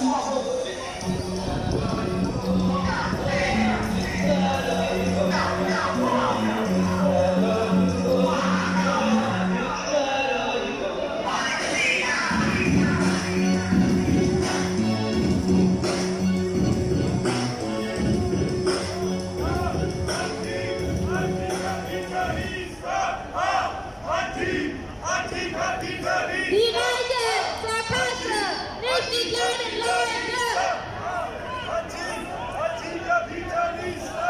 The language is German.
tomorrow. Die Reise zur Kasse, nicht die kleinen Leute. Antikapitalismus!